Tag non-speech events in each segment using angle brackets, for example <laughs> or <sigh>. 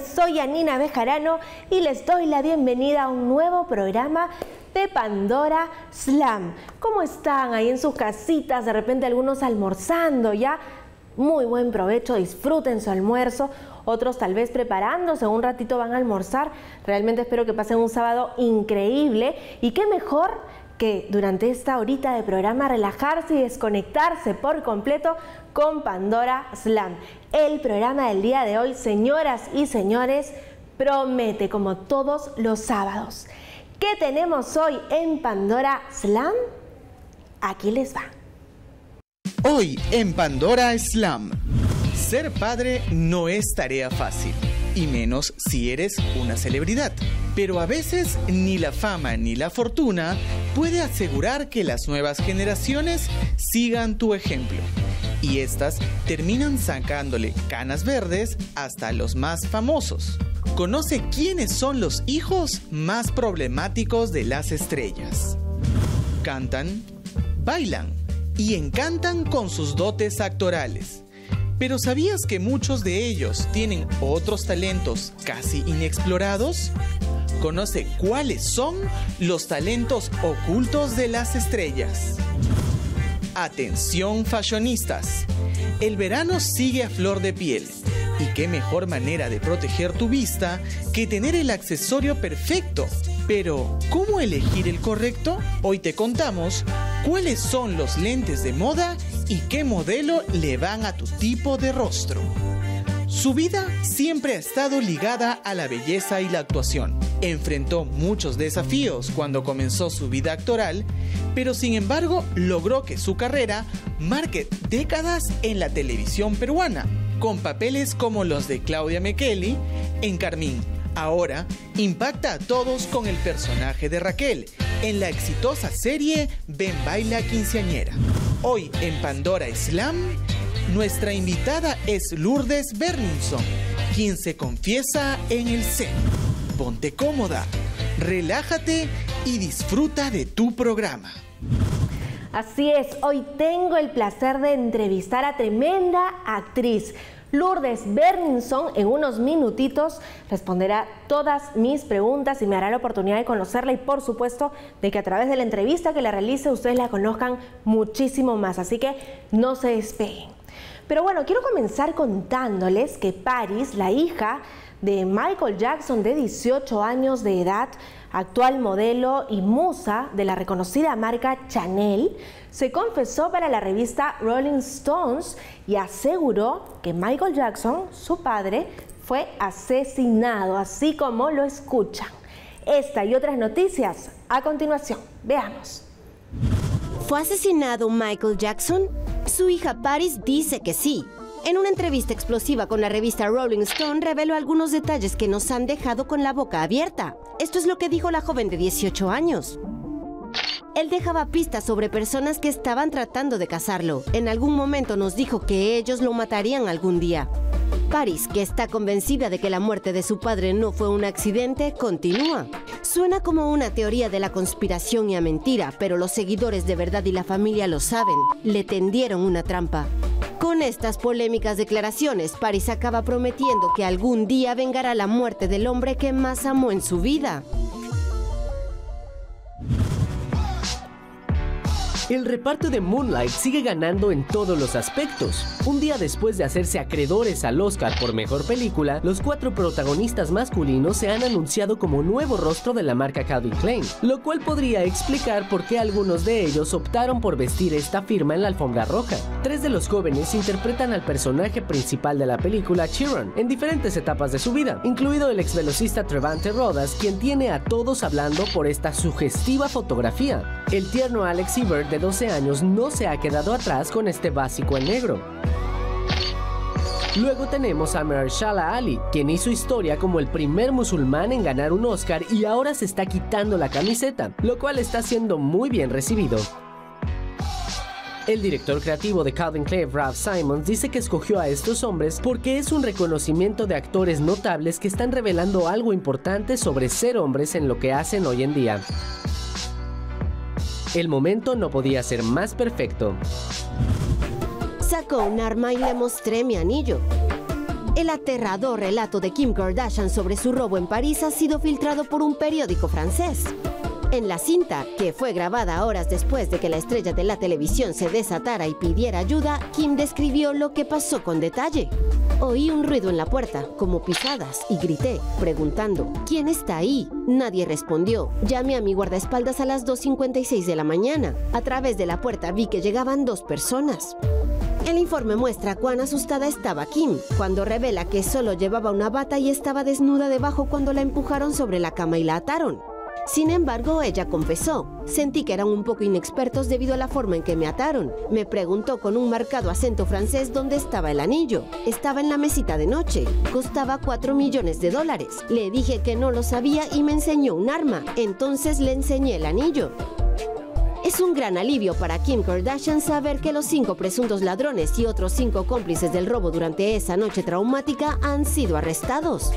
Soy Anina Bejarano y les doy la bienvenida a un nuevo programa de Pandora Slam. ¿Cómo están ahí en sus casitas? De repente algunos almorzando ya. Muy buen provecho, disfruten su almuerzo. Otros tal vez preparándose, un ratito van a almorzar. Realmente espero que pasen un sábado increíble. Y qué mejor durante esta horita de programa relajarse y desconectarse por completo con Pandora Slam. El programa del día de hoy, señoras y señores, promete como todos los sábados. ¿Qué tenemos hoy en Pandora Slam? Aquí les va. Hoy en Pandora Slam. Ser padre no es tarea fácil, y menos si eres una celebridad. Pero a veces ni la fama ni la fortuna puede asegurar que las nuevas generaciones sigan tu ejemplo y estas terminan sacándole canas verdes hasta los más famosos. Conoce quiénes son los hijos más problemáticos de las estrellas. Cantan, bailan y encantan con sus dotes actorales. Pero ¿sabías que muchos de ellos tienen otros talentos casi inexplorados? Conoce cuáles son los talentos ocultos de las estrellas. Atención fashionistas. El verano sigue a flor de piel. Y qué mejor manera de proteger tu vista que tener el accesorio perfecto. Pero, ¿cómo elegir el correcto? Hoy te contamos cuáles son los lentes de moda y qué modelo le van a tu tipo de rostro. Su vida siempre ha estado ligada a la belleza y la actuación. Enfrentó muchos desafíos cuando comenzó su vida actoral, pero sin embargo logró que su carrera marque décadas en la televisión peruana, con papeles como los de Claudia Mekeli en Carmín. Ahora impacta a todos con el personaje de Raquel en la exitosa serie Ven Baila Quinceañera. Hoy en Pandora Slam nuestra invitada es Lourdes Berninson, quien se confiesa en el set. Ponte cómoda, relájate y disfruta de tu programa. Así es, hoy tengo el placer de entrevistar a tremenda actriz. Lourdes Berninson en unos minutitos responderá todas mis preguntas y me hará la oportunidad de conocerla y por supuesto de que a través de la entrevista que le realice ustedes la conozcan muchísimo más. Así que no se despeguen. Pero bueno, quiero comenzar contándoles que Paris, la hija de Michael Jackson de 18 años de edad, actual modelo y musa de la reconocida marca Chanel, se confesó para la revista Rolling Stones y aseguró que Michael Jackson, su padre, fue asesinado, así como lo escuchan. Esta y otras noticias a continuación. Veamos. ¿Fue asesinado Michael Jackson? Su hija Paris dice que sí. En una entrevista explosiva con la revista Rolling Stone reveló algunos detalles que nos han dejado con la boca abierta. Esto es lo que dijo la joven de 18 años. Él dejaba pistas sobre personas que estaban tratando de casarlo. En algún momento nos dijo que ellos lo matarían algún día. Paris, que está convencida de que la muerte de su padre no fue un accidente, continúa. Suena como una teoría de la conspiración y a mentira, pero los seguidores de verdad y la familia lo saben. Le tendieron una trampa. Con estas polémicas declaraciones, Paris acaba prometiendo que algún día vengará la muerte del hombre que más amó en su vida. El reparto de Moonlight sigue ganando en todos los aspectos. Un día después de hacerse acreedores al Oscar por Mejor Película, los cuatro protagonistas masculinos se han anunciado como nuevo rostro de la marca Calvin Klein, lo cual podría explicar por qué algunos de ellos optaron por vestir esta firma en la alfombra roja. Tres de los jóvenes interpretan al personaje principal de la película, Chiron, en diferentes etapas de su vida, incluido el ex velocista Trevante Rodas, quien tiene a todos hablando por esta sugestiva fotografía. El tierno Alex Ebert de 12 años no se ha quedado atrás con este básico en negro. Luego tenemos a Mahershala Ali, quien hizo historia como el primer musulmán en ganar un Oscar y ahora se está quitando la camiseta, lo cual está siendo muy bien recibido. El director creativo de Calvin Klein, Ralph Simons, dice que escogió a estos hombres porque es un reconocimiento de actores notables que están revelando algo importante sobre ser hombres en lo que hacen hoy en día. El momento no podía ser más perfecto. Sacó un arma y le mostré mi anillo. El aterrador relato de Kim Kardashian sobre su robo en París ha sido filtrado por un periódico francés. En la cinta, que fue grabada horas después de que la estrella de la televisión se desatara y pidiera ayuda, Kim describió lo que pasó con detalle. Oí un ruido en la puerta, como pisadas, y grité, preguntando, ¿quién está ahí? Nadie respondió. Llamé a mi guardaespaldas a las 2.56 de la mañana. A través de la puerta vi que llegaban dos personas. El informe muestra cuán asustada estaba Kim, cuando revela que solo llevaba una bata y estaba desnuda debajo cuando la empujaron sobre la cama y la ataron. Sin embargo, ella confesó, sentí que eran un poco inexpertos debido a la forma en que me ataron. Me preguntó con un marcado acento francés dónde estaba el anillo. Estaba en la mesita de noche. Costaba 4 millones de dólares. Le dije que no lo sabía y me enseñó un arma. Entonces le enseñé el anillo. Es un gran alivio para Kim Kardashian saber que los cinco presuntos ladrones y otros cinco cómplices del robo durante esa noche traumática han sido arrestados.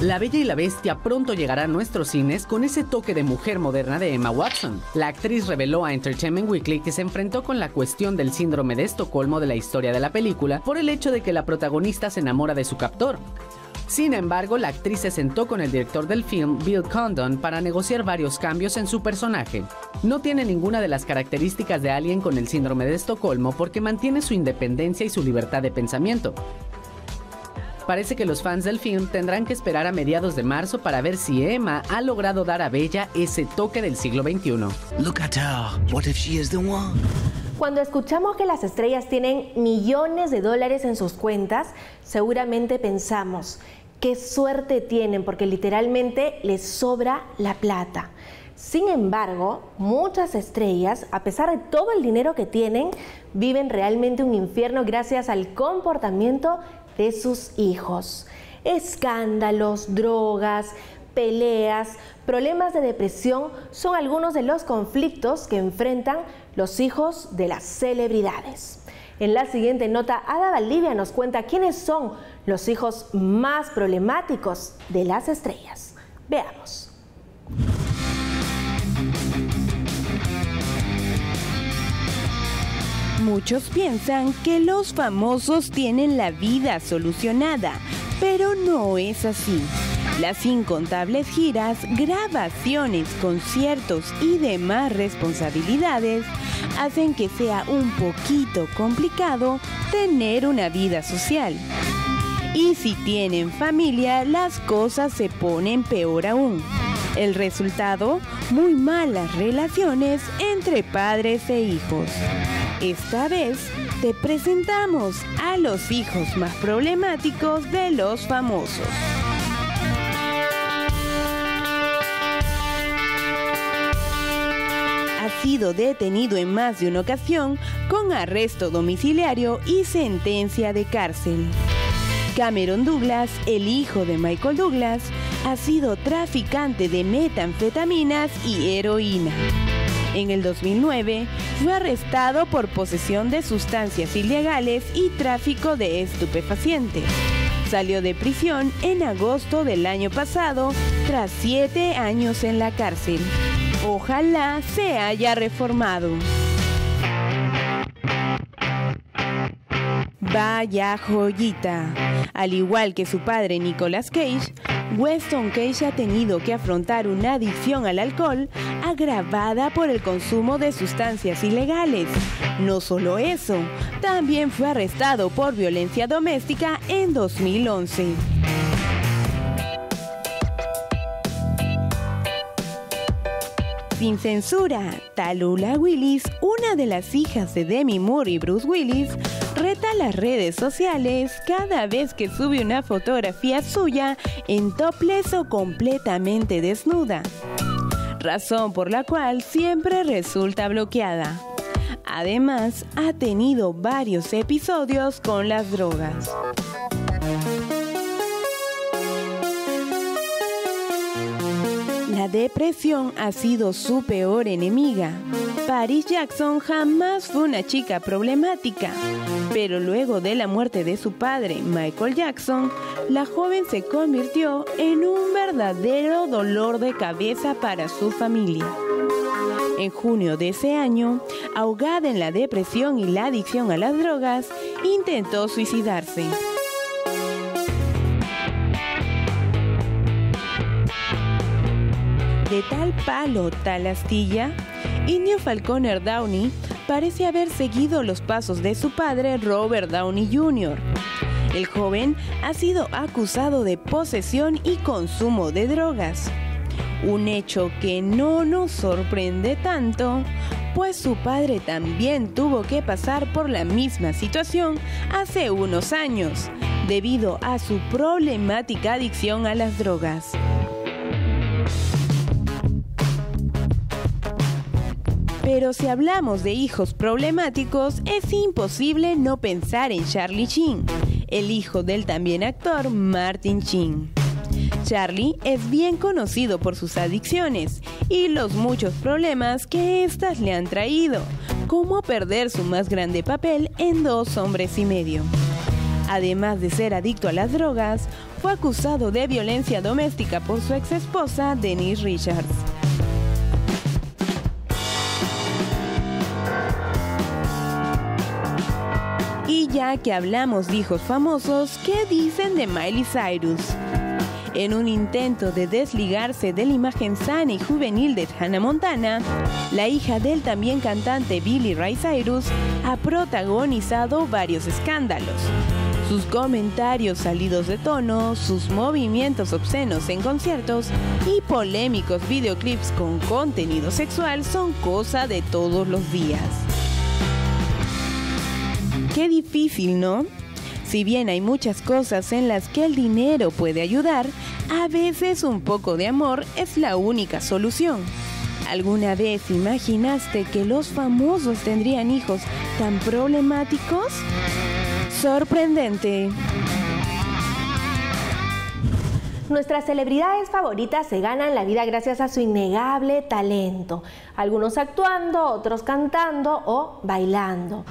La Bella y la Bestia pronto llegará a nuestros cines con ese toque de mujer moderna de Emma Watson. La actriz reveló a Entertainment Weekly que se enfrentó con la cuestión del síndrome de Estocolmo de la historia de la película por el hecho de que la protagonista se enamora de su captor. Sin embargo, la actriz se sentó con el director del film, Bill Condon, para negociar varios cambios en su personaje. No tiene ninguna de las características de alguien con el síndrome de Estocolmo porque mantiene su independencia y su libertad de pensamiento. Parece que los fans del film tendrán que esperar a mediados de marzo para ver si Emma ha logrado dar a Bella ese toque del siglo XXI. Look at her. What if she is the one? Cuando escuchamos que las estrellas tienen millones de dólares en sus cuentas, seguramente pensamos, qué suerte tienen porque literalmente les sobra la plata. Sin embargo, muchas estrellas, a pesar de todo el dinero que tienen, viven realmente un infierno gracias al comportamiento de sus hijos. Escándalos, drogas, peleas, problemas de depresión son algunos de los conflictos que enfrentan los hijos de las celebridades. En la siguiente nota, Ada Valdivia nos cuenta quiénes son los hijos más problemáticos de las estrellas. Veamos. Muchos piensan que los famosos tienen la vida solucionada, pero no es así. Las incontables giras, grabaciones, conciertos y demás responsabilidades hacen que sea un poquito complicado tener una vida social. Y si tienen familia, las cosas se ponen peor aún. El resultado, muy malas relaciones entre padres e hijos. Esta vez te presentamos a los hijos más problemáticos de los famosos. Ha sido detenido en más de una ocasión con arresto domiciliario y sentencia de cárcel. Cameron Douglas, el hijo de Michael Douglas, ha sido traficante de metanfetaminas y heroína. En el 2009 fue arrestado por posesión de sustancias ilegales y tráfico de estupefacientes. Salió de prisión en agosto del año pasado tras siete años en la cárcel. Ojalá se haya reformado. Vaya joyita. Al igual que su padre Nicolas Cage, Weston Cage ha tenido que afrontar una adicción al alcohol agravada por el consumo de sustancias ilegales. No solo eso, también fue arrestado por violencia doméstica en 2011. Sin censura, Talula Willis, una de las hijas de Demi Moore y Bruce Willis, reta las redes sociales cada vez que sube una fotografía suya en topless o completamente desnuda, razón por la cual siempre resulta bloqueada. Además, ha tenido varios episodios con las drogas. Depresión ha sido su peor enemiga. Paris Jackson jamás fue una chica problemática, pero luego de la muerte de su padre, Michael Jackson, la joven se convirtió en un verdadero dolor de cabeza para su familia. En junio de ese año, ahogada en la depresión y la adicción a las drogas, intentó suicidarse. Tal palo, tal astilla, Indio Falconer Downey parece haber seguido los pasos de su padre Robert Downey Jr. El joven ha sido acusado de posesión y consumo de drogas. Un hecho que no nos sorprende tanto, pues su padre también tuvo que pasar por la misma situación hace unos años, debido a su problemática adicción a las drogas. Pero si hablamos de hijos problemáticos, es imposible no pensar en Charlie Sheen, el hijo del también actor Martin Sheen. Charlie es bien conocido por sus adicciones y los muchos problemas que éstas le han traído, como perder su más grande papel en Dos hombres y medio. Además de ser adicto a las drogas, fue acusado de violencia doméstica por su ex esposa Denise Richards. Ya que hablamos de hijos famosos, ¿qué dicen de Miley Cyrus? En un intento de desligarse de la imagen sana y juvenil de Hannah Montana, la hija del también cantante Billy Ray Cyrus ha protagonizado varios escándalos. Sus comentarios salidos de tono, sus movimientos obscenos en conciertos y polémicos videoclips con contenido sexual son cosa de todos los días. Qué difícil, ¿no? Si bien hay muchas cosas en las que el dinero puede ayudar, a veces un poco de amor es la única solución. ¿Alguna vez imaginaste que los famosos tendrían hijos tan problemáticos? Sorprendente. Nuestras celebridades favoritas se ganan la vida gracias a su innegable talento, algunos actuando, otros cantando o bailando.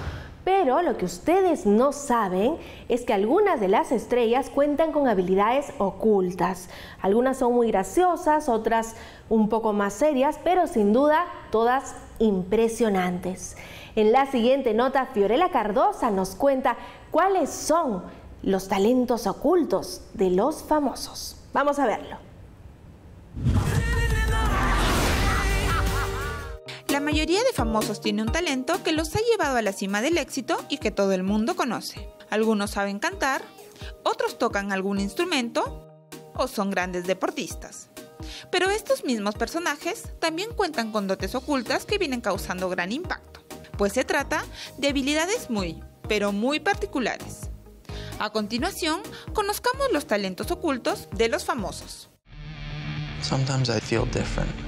Pero lo que ustedes no saben es que algunas de las estrellas cuentan con habilidades ocultas. Algunas son muy graciosas, otras un poco más serias, pero sin duda todas impresionantes. En la siguiente nota, Fiorella Cardosa nos cuenta cuáles son los talentos ocultos de los famosos. Vamos a verlo. Mayoría de famosos tiene un talento que los ha llevado a la cima del éxito y que todo el mundo conoce. Algunos saben cantar, otros tocan algún instrumento o son grandes deportistas. Pero estos mismos personajes también cuentan con dotes ocultas que vienen causando gran impacto, pues se trata de habilidades muy, pero muy particulares. A continuación, conozcamos los talentos ocultos de los famosos. Sometimes I feel different.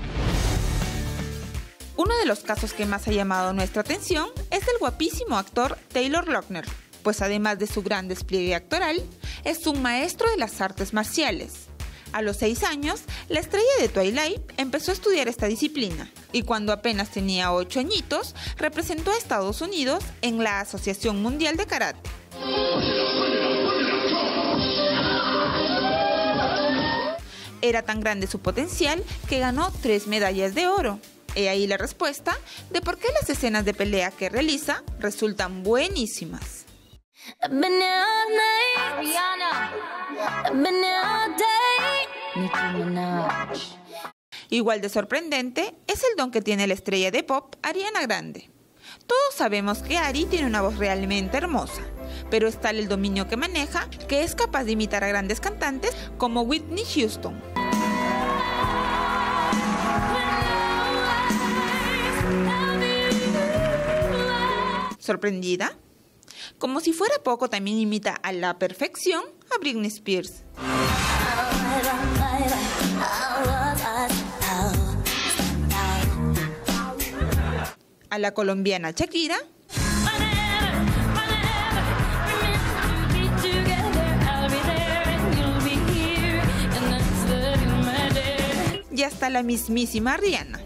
Uno de los casos que más ha llamado nuestra atención es el guapísimo actor Taylor Lautner, pues además de su gran despliegue actoral, es un maestro de las artes marciales. A los seis años, la estrella de Twilight empezó a estudiar esta disciplina y cuando apenas tenía ocho añitos, representó a Estados Unidos en la Asociación Mundial de Karate. Era tan grande su potencial que ganó tres medallas de oro. He ahí la respuesta de por qué las escenas de pelea que realiza resultan buenísimas. Igual de sorprendente es el don que tiene la estrella de pop Ariana Grande. Todos sabemos que Ari tiene una voz realmente hermosa, pero es tal el dominio que maneja que es capaz de imitar a grandes cantantes como Whitney Houston. ¿Sorprendida? Como si fuera poco, también imita a la perfección a Britney Spears. A la colombiana Shakira. Y hasta la mismísima Rihanna.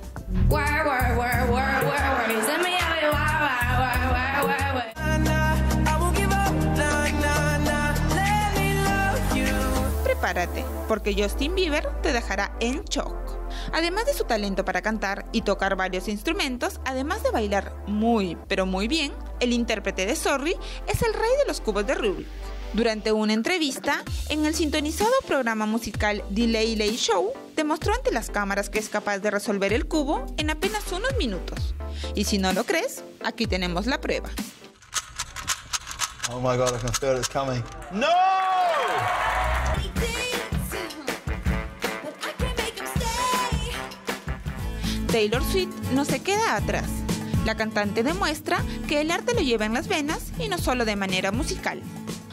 Prepárate, porque Justin Bieber te dejará en shock. Además de su talento para cantar y tocar varios instrumentos, además de bailar muy, pero muy bien, el intérprete de Sorry es el rey de los cubos de Rubik. Durante una entrevista, en el sintonizado programa musical Delay Lay Show, demostró ante las cámaras que es capaz de resolver el cubo en apenas unos minutos. Y si no lo crees, aquí tenemos la prueba. Oh my god, I can feel it's coming. No! Taylor Swift no se queda atrás. La cantante demuestra que el arte lo lleva en las venas y no solo de manera musical.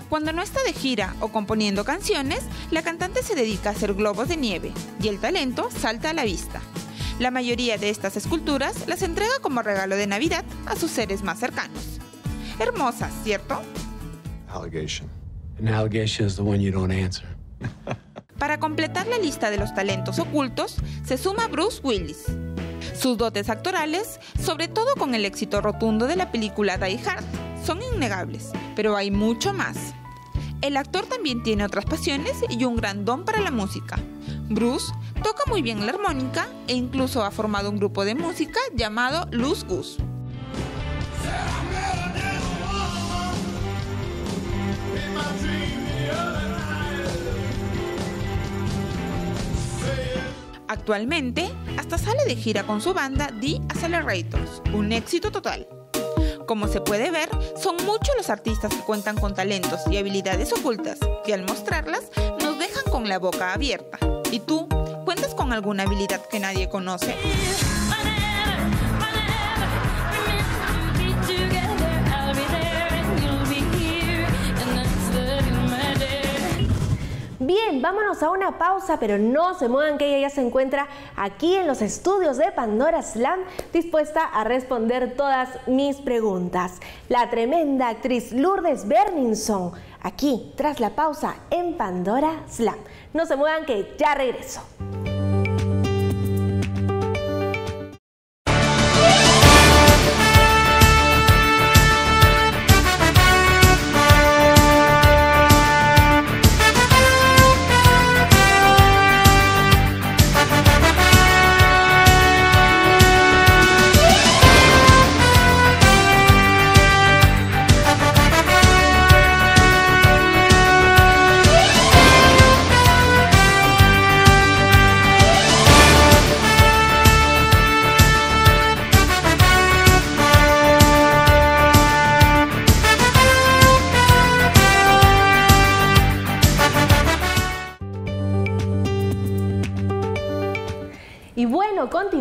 Cuando no está de gira o componiendo canciones, la cantante se dedica a hacer globos de nieve y el talento salta a la vista. La mayoría de estas esculturas las entrega como regalo de Navidad a sus seres más cercanos. Hermosas, ¿cierto? Allegation. An allegation is the one you don't answer. Para completar la lista de los talentos ocultos, se suma Bruce Willis. Sus dotes actorales, sobre todo con el éxito rotundo de la película Die Hard, son innegables, pero hay mucho más. El actor también tiene otras pasiones y un gran don para la música. Bruce toca muy bien la armónica e incluso ha formado un grupo de música llamado Luz Gus. Actualmente, hasta sale de gira con su banda The Accelerators, un éxito total. Como se puede ver, son muchos los artistas que cuentan con talentos y habilidades ocultas que al mostrarlas nos dejan con la boca abierta. ¿Y tú? ¿Cuentas con alguna habilidad que nadie conoce? Bien, vámonos a una pausa, pero no se muevan que ella ya se encuentra aquí en los estudios de Pandora Slam, dispuesta a responder todas mis preguntas. La tremenda actriz Lourdes Berninson, aquí tras la pausa en Pandora Slam. No se muevan que ya regreso.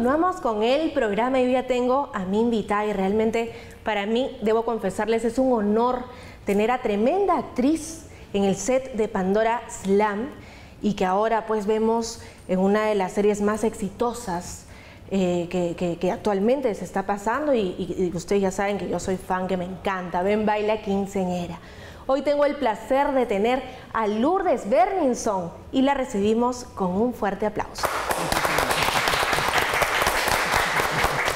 Continuamos con el programa. Yo ya tengo a mi invitada y realmente para mí, debo confesarles, es un honor tener a tremenda actriz en el set de Pandora Slam y que ahora pues vemos en una de las series más exitosas eh, que, actualmente se está pasando y, y- y ustedes ya saben que yo soy fan, que me encanta. Ven, baila quinceñera. Hoy tengo el placer de tener a Lourdes Berninson y la recibimos con un fuerte aplauso.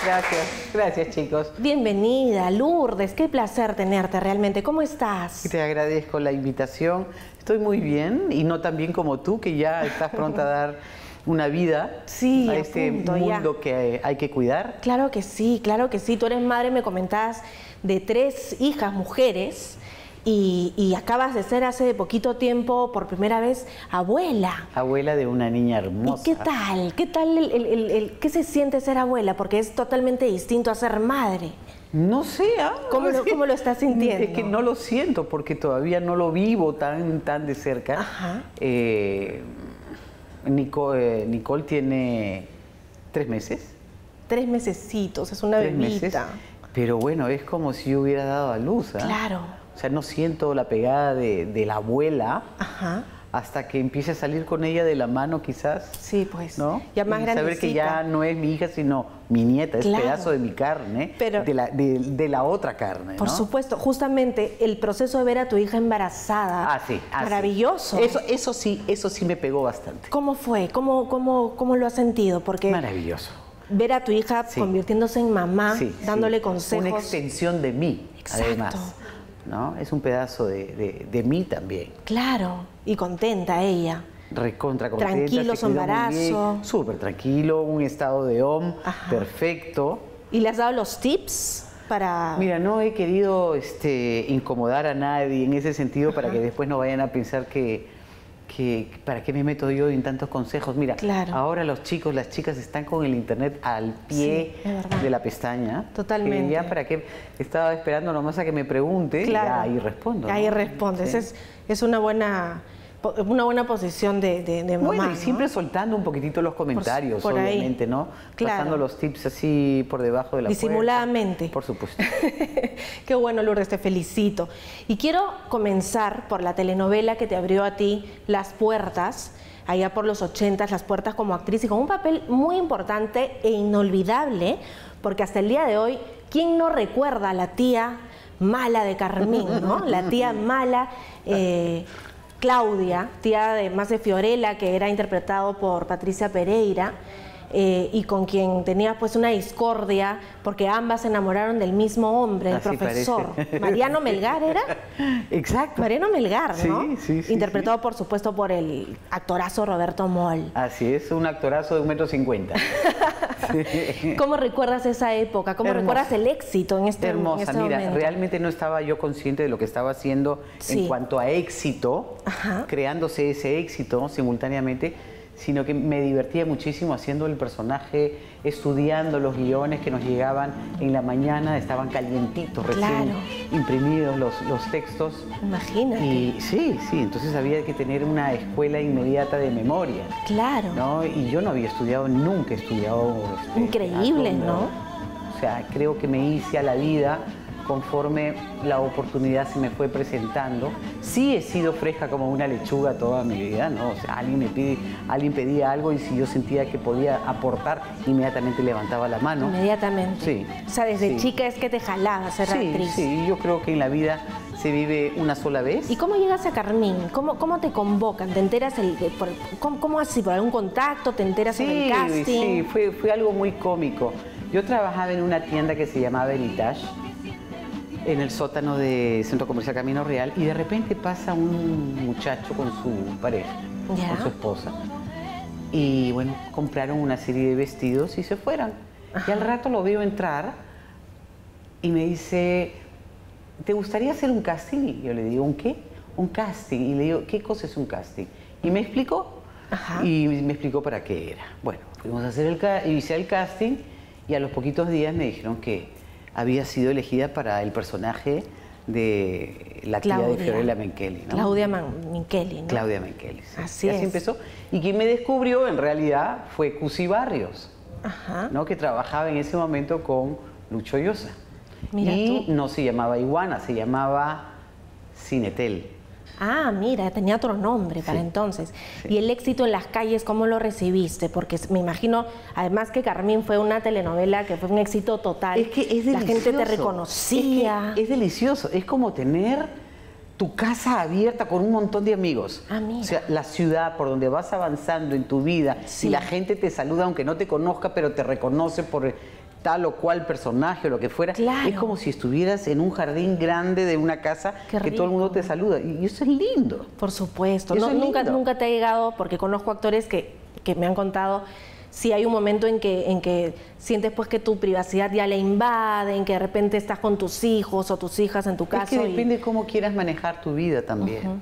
Gracias, gracias chicos. Bienvenida, Lourdes, qué placer tenerte realmente. ¿Cómo estás? Te agradezco la invitación. Estoy muy bien y no tan bien como tú, que ya estás pronta a dar una vida Sí, a este punto, ya. mundo que hay que cuidar. Claro que sí, claro que sí. Tú eres madre, me comentabas, de tres hijas mujeres y, y acabas de ser hace poquito tiempo, por primera vez, abuela. Abuela de una niña hermosa. ¿Y qué tal? ¿Qué tal el, el- el- el- qué se siente ser abuela? Porque es totalmente distinto a ser madre. No sé, ah, ¿Cómo lo- cómo estás sintiendo? Es que no lo siento porque todavía no lo vivo tan, tan de cerca. Ajá. Eh, Nico- eh, Nicole tiene tres meses. Tres mesecitos, es una tres meses. bebita. Pero bueno, es como si yo hubiera dado a luz. ¿ah? Claro. O sea, no siento la pegada de, de la abuela Ajá. hasta que empiece a salir con ella de la mano quizás. Sí, pues. ¿No? Ya más y saber que ya no es mi hija, sino mi nieta, es Claro. pedazo de mi carne, Pero- de, la, de, de la otra carne. Por ¿no? supuesto, justamente el proceso de ver a tu hija embarazada. Ah, sí. ah, sí. Maravilloso. Eso, eso sí, eso sí me pegó bastante. ¿Cómo fue? ¿Cómo, cómo, ¿Cómo lo has sentido? Porque Maravilloso. ver a tu hija Sí. convirtiéndose en mamá, dándole consejos. Una extensión de mí, Exacto. además. ¿No? Es un pedazo de, de- de mí también. Claro, y contenta ella. recontra contenta. Tranquilo su embarazo. Súper tranquilo, un estado de OM perfecto. ¿Y le has dado los tips para...? Mira, no he querido este, incomodar a nadie en ese sentido para que después no vayan a pensar que, que para qué me meto yo en tantos consejos. Mira, Claro. ahora los chicos, las chicas están con el internet al pie Sí, de la pestaña. Totalmente. Ya para qué estaba esperando nomás a que me pregunte y ahí respondo. ¿no? Ahí respondes. Sí. Es, es una buena una buena posición de, de, de mamá. Bueno, y ¿no? siempre soltando un poquitito los comentarios, por obviamente, ¿no? Claro. Pasando los tips así por debajo de la puerta. Disimuladamente. Por supuesto. <laughs> Qué bueno, Lourdes, te felicito. Y quiero comenzar por la telenovela que te abrió a ti las puertas, allá por los 80, las puertas como actriz, y con un papel muy importante e inolvidable, porque hasta el día de hoy, ¿quién no recuerda a la tía mala de Carmín, ¿no? La tía mala. eh, Claudia, tía de más de Fiorella, que era interpretado por Patricia Pereira, eh, y con quien tenía pues una discordia, porque ambas se enamoraron del mismo hombre, el Así profesor. parece. Mariano <laughs> Melgar era. Exacto. Mariano Melgar, ¿no? Sí, sí, Interpretado, por supuesto, por el actorazo Roberto Moll. Así es, un actorazo de un metro cincuenta. <laughs> ¿Cómo recuerdas esa época? ¿Cómo Hermosa. recuerdas el éxito en este, en Hermosa, este mira, momento? realmente no estaba yo consciente de lo que estaba haciendo en cuanto a éxito, Ajá. creándose ese éxito simultáneamente, sino que me divertía muchísimo haciendo el personaje, estudiando los guiones que nos llegaban en la mañana, estaban calientitos, recién Claro. imprimidos los, los textos. Imagínate. Y sí, sí, entonces había que tener una escuela inmediata de memoria. Claro. ¿no? Y yo no había estudiado, nunca he estudiado. este, Increíble, ¿no? O sea, creo que me hice a la vida conforme la oportunidad se me fue presentando. Sí he sido fresca como una lechuga toda mi vida, ¿no? O sea, alguien me pide, alguien pedía algo y si yo sentía que podía aportar, inmediatamente levantaba la mano. Inmediatamente. Sí. O sea, desde sí. chica es que te jalaba ser Sí, actriz. sí, yo creo que en la vida se vive una sola vez. ¿Y cómo llegas a Carmín? ¿Cómo, cómo te convocan? ¿Te enteras el, de- por, ¿cómo, cómo así? ¿Por algún contacto? ¿Te enteras sobre el casting? Sí, fue, fue algo muy cómico. Yo trabajaba en una tienda que se llamaba Heritage, en el sótano de Centro Comercial Camino Real, y de repente pasa un muchacho con su pareja, Ya. con su esposa. Y bueno, compraron una serie de vestidos y se fueron. Y al rato lo veo entrar y me dice, ¿te gustaría hacer un casting? Y yo le digo, ¿un qué? Un casting. Y le digo, ¿qué cosa es un casting? Y me explicó. Y me explicó para qué era. Bueno, fuimos a hacer el, hice el casting y a los poquitos días me dijeron que había sido elegida para el personaje de la tía de Claudia. Fiorella Menkeli. ¿no? Claudia Minkeli, ¿no? Claudia Menkeli. sí. Así así es. empezó. Y quien me descubrió en realidad fue Cusi Barrios, Ajá. ¿no? que trabajaba en ese momento con Lucho Llosa. Mira y tú. no se llamaba Iguana, se llamaba Cinetel. Ah, mira, tenía otro nombre para entonces. Y el éxito en las calles, ¿cómo lo recibiste? Porque me imagino, además que Carmín fue una telenovela que fue un éxito total. Es que es La gente te delicioso. reconocía. Es, que es delicioso. Es como tener tu casa abierta con un montón de amigos. Ah, mira. O sea, la ciudad por donde vas avanzando en tu vida Sí. y la gente te saluda aunque no te conozca, pero te reconoce por tal o cual personaje o lo que fuera. Claro. Es como si estuvieras en un jardín grande de una casa que todo el mundo te saluda. Y eso es lindo. Por supuesto. No, nunca, lindo. nunca te ha llegado, porque conozco actores que, que me han contado, si hay un momento en que, en que sientes pues que tu privacidad ya le invade, en que de repente estás con tus hijos o tus hijas en tu casa. Es que depende cómo quieras manejar tu vida también.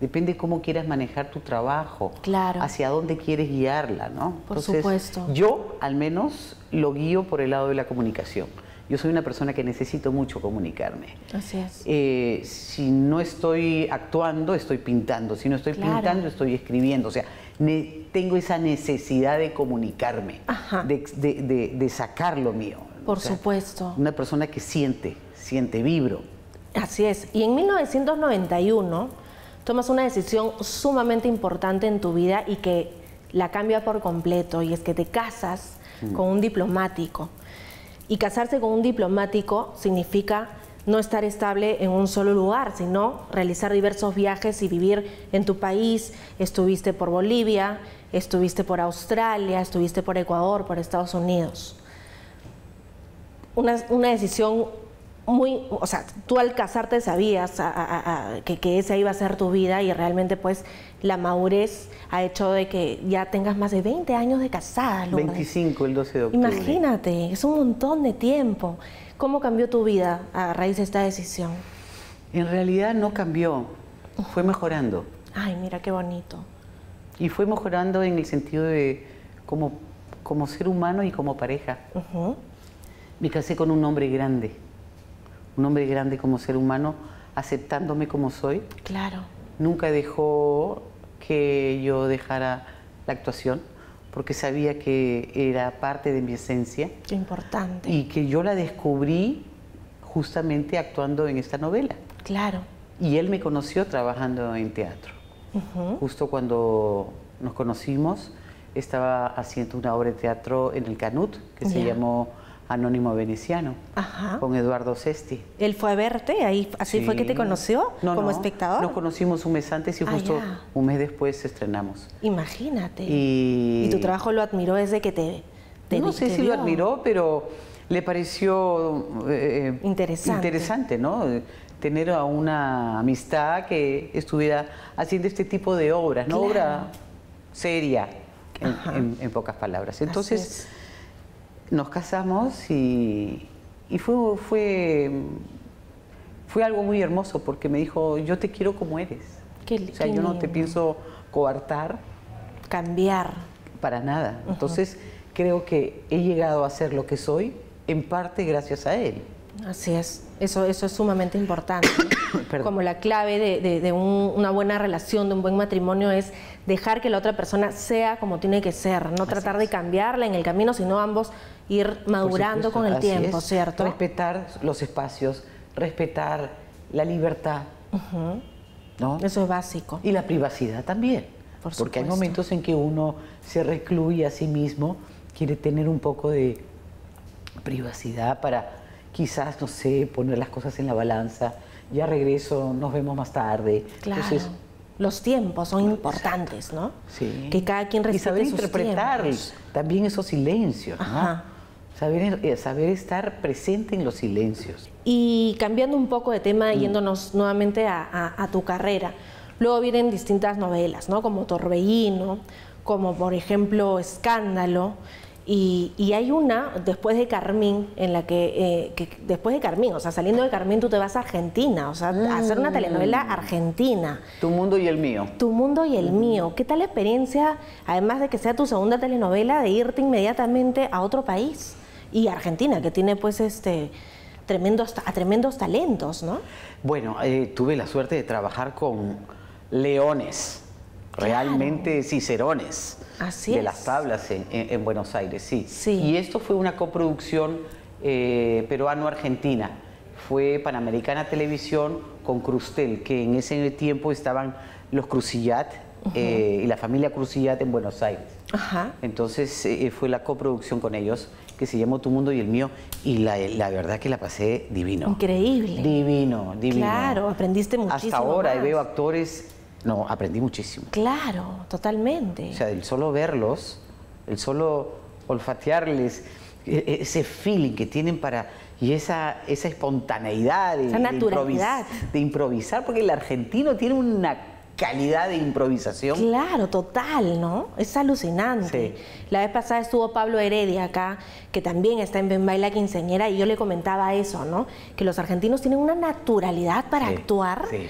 Depende cómo quieras manejar tu trabajo. Claro. Hacia dónde quieres guiarla, ¿no? Por supuesto. Yo, al menos, lo guío por el lado de la comunicación. Yo soy una persona que necesito mucho comunicarme. Así es. Eh, si no estoy actuando, estoy pintando. Si no estoy Claro. pintando, estoy escribiendo. O sea, tengo esa necesidad de comunicarme, de, de- de- de sacar lo mío. Por O sea, supuesto. Una persona que siente, siente, vibro. Así es. Y en 1991 tomas una decisión sumamente importante en tu vida y que la cambia por completo, y es que te casas Mm. con un diplomático. Y casarse con un diplomático significa no estar estable en un solo lugar, sino realizar diversos viajes y vivir en tu país. Estuviste por Bolivia, estuviste por Australia, estuviste por Ecuador, por Estados Unidos. Una, una decisión muy, o sea, tú al casarte sabías que, que, esa iba a ser tu vida y realmente pues la madurez ha hecho de que ya tengas más de 20 años de casada. Lourdes. 25 el 12 de octubre. Imagínate, es un montón de tiempo. ¿Cómo cambió tu vida a raíz de esta decisión? En realidad no cambió, fue mejorando. Ay, mira qué bonito. Y fue mejorando en el sentido de como, como ser humano y como pareja. Me casé con un hombre grande, un hombre grande como ser humano, aceptándome como soy. Claro. Nunca dejó que yo dejara la actuación porque sabía que era parte de mi esencia. Qué importante. Y que yo la descubrí justamente actuando en esta novela. Claro. Y él me conoció trabajando en teatro. Justo cuando nos conocimos, estaba haciendo una obra de teatro en el Canut que se llamó Anónimo Veneciano, con Eduardo Sesti. ¿Él fue a verte? ahí ¿Así fue que te conoció como espectador? Nos conocimos un mes antes y ah, justo un mes después estrenamos. Imagínate. Y... tu trabajo lo admiró desde que te, te No sé si lo admiró, pero le pareció eh, interesante. interesante, ¿no? Tener a una amistad que estuviera haciendo este tipo de obras, ¿no? Obra seria, en, pocas palabras. Entonces nos casamos y, fue, fue, fue algo muy hermoso porque me dijo, yo te quiero como eres. o sea, yo no te pienso coartar. Cambiar. Para nada. Entonces creo que he llegado a ser lo que soy en parte gracias a él. Así es, eso, eso es sumamente importante. <coughs> Como la clave de, una buena relación, de un buen matrimonio, es dejar que la otra persona sea como tiene que ser, no tratar de cambiarla en el camino, sino ambos ir madurando con el tiempo, ¿cierto? Respetar los espacios, respetar la libertad. ¿no? Eso es básico. Y la privacidad también. porque hay momentos en que uno se recluye a sí mismo, quiere tener un poco de privacidad para quizás, no sé, poner las cosas en la balanza, ya regreso, nos vemos más tarde. Claro. los tiempos son importantes, ¿no? Sí. Que cada quien respete Y saber interpretar también esos silencios, ¿no? Saber, eh, saber estar presente en los silencios. Y cambiando un poco de tema, mm. yéndonos nuevamente a, tu carrera, luego vienen distintas novelas, ¿no? Como Torbellino, como por ejemplo Escándalo, y, hay una después de Carmín, en la eh, que, después de Carmín, o sea, saliendo de Carmín tú te vas a Argentina, o sea, a hacer una telenovela mm. argentina. Tu mundo y el mío. Tu mundo y el mío. ¿Qué tal la experiencia, además de que sea tu segunda telenovela, de irte inmediatamente a otro país? Y Argentina, que tiene pues este tremendos, a tremendos talentos, ¿no? Bueno, eh, tuve la suerte de trabajar con leones realmente cicerones de las tablas en, Buenos Aires, sí. Y esto fue una coproducción eh, peruano-argentina. Fue Panamericana Televisión con Crustel, que en ese tiempo estaban los Crucillat eh, y la familia Crucillat en Buenos Aires. Entonces eh, fue la coproducción con ellos que se llamó Tu Mundo y el Mío y la, verdad que la pasé divino. Increíble. Divino, divino. Claro, aprendiste muchísimo Hasta ahora veo actores no, aprendí muchísimo. Claro, totalmente. O sea, el solo verlos, el solo olfatearles, e, e, ese feeling que tienen para y esa, esa espontaneidad de, esa naturalidad. De, improvisar, porque el argentino tiene una calidad de improvisación. Claro, total, ¿no? Es alucinante. La vez pasada estuvo Pablo Heredia acá, que también está en Ben Baila Quinceñera, y yo le comentaba eso, ¿no? Que los argentinos tienen una naturalidad para actuar. Sí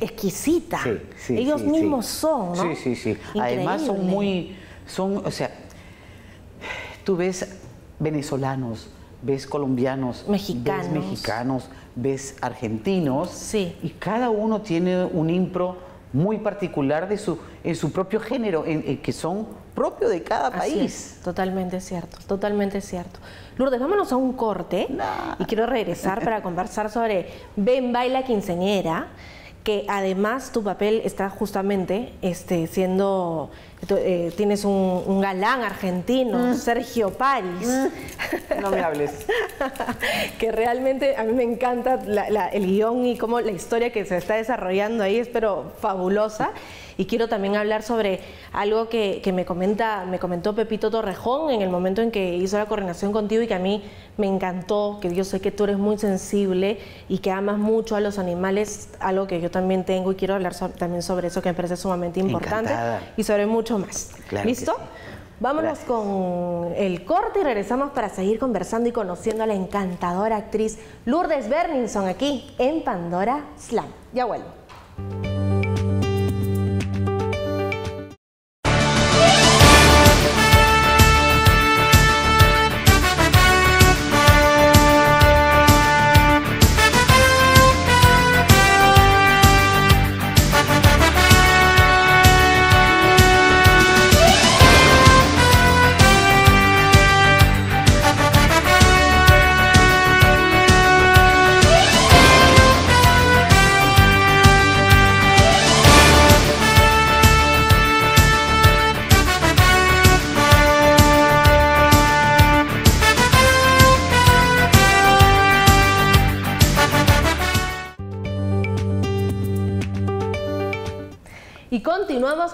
exquisita. Ellos mismos son, ¿no? Sí, sí, sí. Además son muy, son, o sea, tú ves venezolanos, ves colombianos, mexicanos, ves mexicanos, ves argentinos, sí. y cada uno tiene un impro muy particular de su, en su propio género, en, que son propio de cada país. totalmente cierto, totalmente cierto. Lourdes, vámonos a un corte y quiero regresar para conversar sobre Ven Baila Quinceñera que además tu papel está justamente este, siendo eh, tienes un, galán argentino, mm. Sergio Paris. Mm. No me hables. <laughs> que realmente a mí me encanta el guion y cómo la historia que se está desarrollando ahí es pero fabulosa. Y quiero también hablar sobre algo que, me, comenta, me comentó Pepito Torrejón en el momento en que hizo la coordinación contigo y que a mí me encantó, que yo sé que tú eres muy sensible y que amas mucho a los animales, algo que yo también tengo y quiero hablar también sobre eso que me parece sumamente importante y sobre mucho más. ¿Listo? Vámonos con el corte y regresamos para seguir conversando y conociendo a la encantadora actriz Lourdes Berninson aquí en Pandora Slam. Ya vuelvo.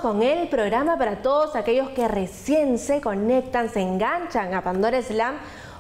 Con el programa para todos aquellos que recién se conectan, se enganchan a Pandora Slam.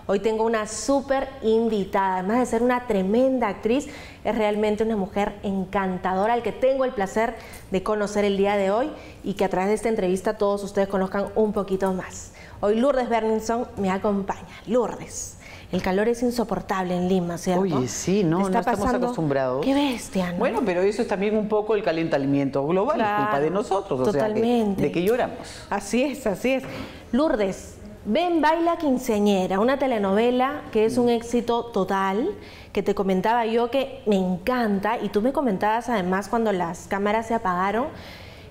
Hoy tengo una súper invitada, además de ser una tremenda actriz, es realmente una mujer encantadora al que tengo el placer de conocer el día de hoy y que a través de esta entrevista todos ustedes conozcan un poquito más. Hoy Lourdes Berninson me acompaña. Lourdes. El calor es insoportable en Lima, ¿cierto? Oye, sí, no, no estamos acostumbrados. Qué bestia, ¿no? Bueno, pero eso es también un poco el calentamiento global, es culpa de nosotros, totalmente. o sea, de que lloramos. Así es, así es. Lourdes, Ven Baila Quinceañera, una telenovela que es un éxito total, que te comentaba yo que me encanta, y tú me comentabas además cuando las cámaras se apagaron,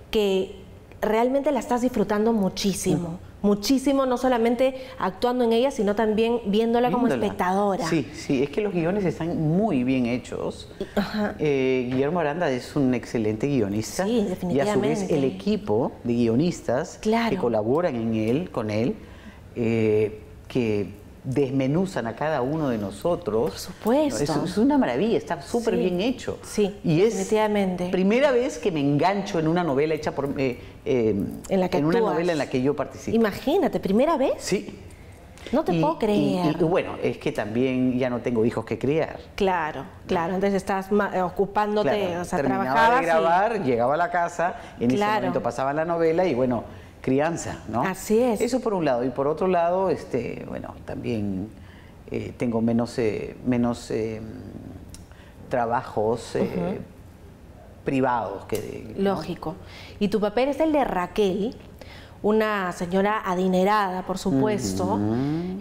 que realmente la estás disfrutando muchísimo muchísimo, no solamente actuando en ella, sino también viéndola, como espectadora. Sí, sí, es que los guiones están muy bien hechos. Eh, Guillermo Aranda es un excelente guionista. Sí, definitivamente. Y a su vez el equipo de guionistas que colaboran en él, con él, eh, que desmenuzan a cada uno de nosotros. Por supuesto. Es, una maravilla, está súper bien hecho. Sí, y es primera vez que me engancho en una novela hecha por... Eh, eh, en la que una novela en la que yo participo. Imagínate, ¿primera vez? Sí. No te puedo creer. Y, bueno, es que también ya no tengo hijos que criar. Claro, claro. Entonces estás ocupándote, o sea, terminaba trabajabas. de grabar, llegaba a la casa, en ese momento pasaba la novela y bueno, crianza, ¿no? Así es. Eso por un lado. Y por otro lado, este, bueno, también eh, tengo menos, eh, menos eh, trabajos privados que... Lógico. Y tu papel es el de Raquel, una señora adinerada, por supuesto.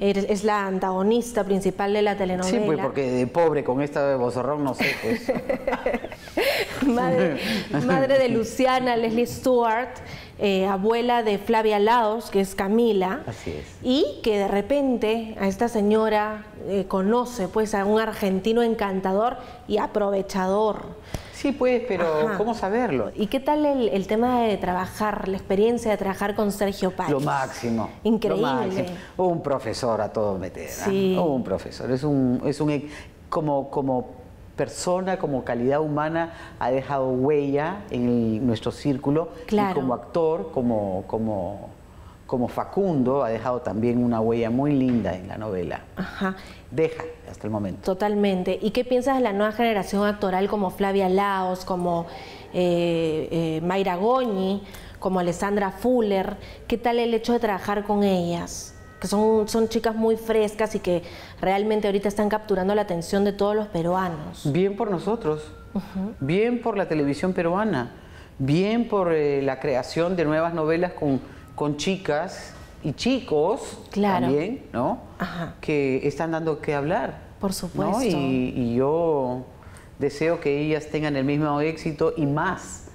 es la antagonista principal de la telenovela. Sí, pues porque de pobre con esta de bozorrón, no sé, pues. <laughs> madre, madre de <laughs> Luciana, Leslie Stewart. Eh, abuela de Flavia Laos, que es Camila, Así es. y que de repente a esta señora eh, conoce pues a un argentino encantador y aprovechador. Sí, pues, pero ¿cómo saberlo? ¿Y qué tal el, tema de trabajar, la experiencia de trabajar con Sergio Páez? Lo máximo. Increíble. Un profesor a todo meter. Sí. Un profesor. Es un, es un como, como persona, como calidad humana, ha dejado huella en nuestro círculo y como actor, como, como, como Facundo, ha dejado también una huella muy linda en la novela. Ajá. Deja hasta el momento. Totalmente. ¿Y qué piensas de la nueva generación actoral como Flavia Laos, como eh, eh, Mayra Goñi, como Alessandra Fuller? ¿Qué tal el hecho de trabajar con ellas? Que son, son chicas muy frescas y que realmente ahorita están capturando la atención de todos los peruanos. Bien por nosotros, bien por la televisión peruana, bien por eh, la creación de nuevas novelas con, con chicas y chicos también, ¿no? Que están dando que hablar. Por supuesto. Y, y yo deseo que ellas tengan el mismo éxito y más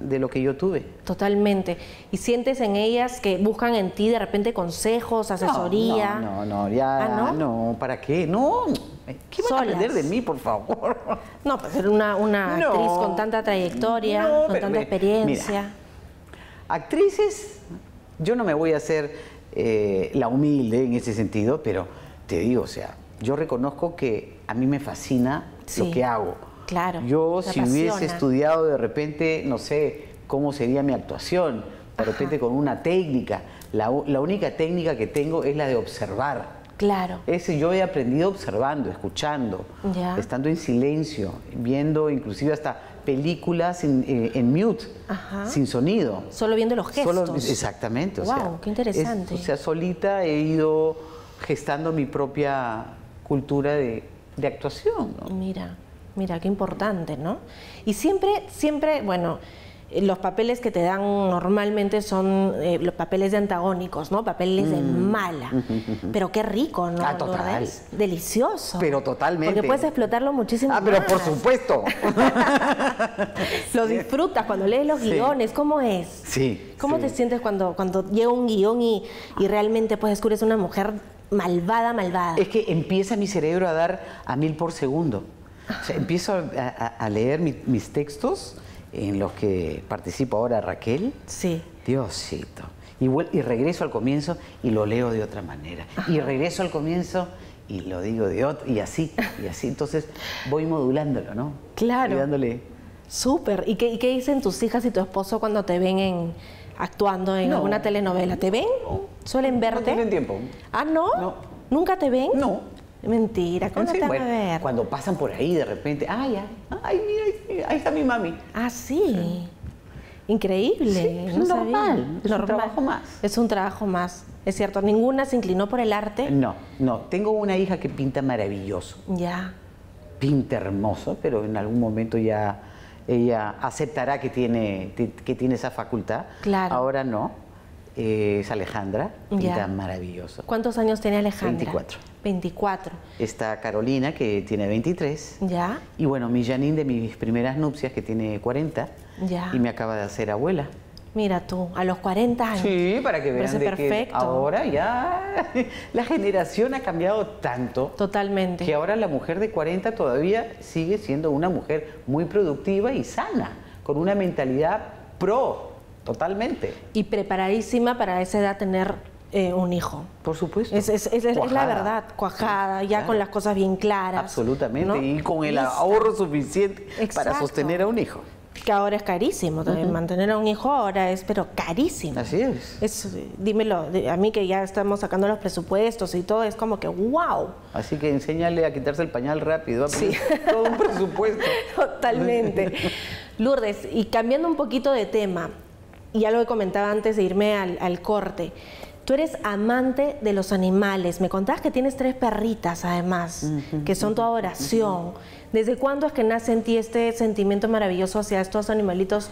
de lo que yo tuve. Totalmente. ¿Y sientes en ellas que buscan en ti de repente consejos, asesoría? No, no, no, ya ¿Ah, no? ¿para qué? No, ¿qué van a aprender de mí, por favor? <laughs> No, pues ser una, una actriz con tanta trayectoria, con tanta experiencia. actrices Yo no me voy a hacer eh, la humilde en ese sentido, pero te digo, o sea, yo reconozco que a mí me fascina Sí. lo que hago. Claro, Yo si hubiese estudiado de repente, no sé, cómo sería mi actuación, de repente con una técnica. La, la única técnica que tengo es la de observar. Claro. Ese yo he aprendido observando, escuchando, Ya. estando en silencio, viendo inclusive hasta películas en, eh, en mute, Ajá. sin sonido. Solo viendo los gestos. Solo- exactamente. o Wow, sea, qué interesante. es- o sea, solita he ido gestando mi propia cultura de, de actuación. ¿no? Mira, mira, qué importante, ¿no? Y siempre, siempre, bueno, eh, los papeles que te dan normalmente son eh, los papeles de antagónicos, ¿no? Papeles de mala. <laughs> Pero qué rico, ¿no? Mm. Ah, total. Delicioso. Pero totalmente. Porque puedes explotarlo muchísimo Ah, pero más. por supuesto. <laughs> Lo disfrutas cuando lees los Sí. guiones, ¿cómo es? Sí. ¿Cómo sí. te sientes cuando, cuando llega un guion y, y realmente pues descubres una mujer malvada, malvada? Es que empieza mi cerebro a dar a mil por segundo. O sea, empiezo a, a- a leer mi- mis textos en los que participa ahora Raquel. Sí. Diosito. Y, y regreso al comienzo y lo leo de otra manera. Y regreso al comienzo y lo digo de otra. Y así, y así. Entonces voy modulándolo, ¿no? Claro. Y dándole. Súper. ¿Y qué, y qué dicen tus hijas y tu esposo cuando te ven en, actuando en No. alguna telenovela? ¿Te ven? ¿Suelen No verte? tienen tiempo. Ah, ¿no? No. ¿Nunca te ven? No. Mentira, ¿cómo Sí, te van bueno, a ver? Cuando pasan por ahí de repente, ay, ay, ay, mira, ahí- está mi mami. Ah, sí. Increíble. Sí, es no normal, sabía. es un trabajo más. Es un trabajo más. Es cierto. ¿Ninguna se inclinó por el arte? No, no. Tengo una hija que pinta maravilloso. Ya. Pinta hermoso, pero en algún momento ya ella aceptará que tiene, que tiene esa facultad. Claro. Ahora no. Eh, es Alejandra, pinta Ya. maravilloso. ¿Cuántos años tiene Alejandra? 24. 24. Está Carolina, que tiene 23. Ya. Y bueno, mi Janine de mis primeras nupcias, que tiene 40. Ya. Y me acaba de hacer abuela. Mira tú, a los 40 años. Sí, para que vean de que perfecto. ahora ya <laughs> la generación ha cambiado tanto. Totalmente. Que ahora la mujer de 40 todavía sigue siendo una mujer muy productiva y sana, con una mentalidad pro, totalmente. Y preparadísima para esa edad tener eh, un hijo. Por supuesto. Es, es- es- es la verdad, cuajada, ya Claro. con las cosas bien claras. Absolutamente. ¿no? Y con el Lista. ahorro suficiente para sostener a un hijo. Que ahora es carísimo. Mantener a un hijo ahora es, pero carísimo. Así es. Es, dímelo, a mí que ya estamos sacando los presupuestos y todo, es como que wow. Así que enséñale a quitarse el pañal rápido. Sí. Todo un presupuesto. <laughs> Totalmente. <laughs> Lourdes, y cambiando un poquito de tema, y ya lo he comentado antes de irme al, al corte, tú eres amante de los animales. Me contabas que tienes tres perritas además, que son tu adoración. ¿Desde cuándo es que nace en ti este sentimiento maravilloso hacia estos animalitos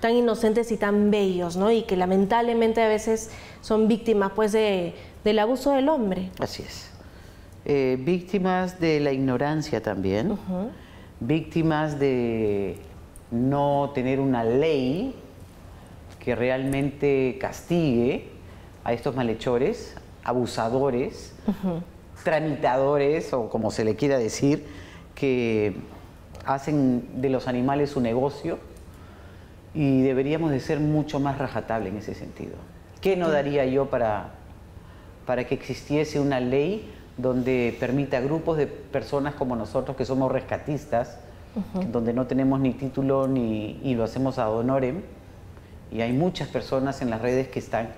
tan inocentes y tan bellos, ¿no? Y que lamentablemente a veces son víctimas pues de, del abuso del hombre. Así es. Eh, víctimas de la ignorancia también, víctimas de no tener una ley que realmente castigue a estos malhechores, abusadores, tramitadores o como se le quiera decir, que hacen de los animales su negocio y deberíamos de ser mucho más rajatable en ese sentido. ¿Qué no daría yo para, para que existiese una ley donde permita a grupos de personas como nosotros que somos rescatistas, donde no tenemos ni título ni, y lo hacemos a honorem, y hay muchas personas en las redes que están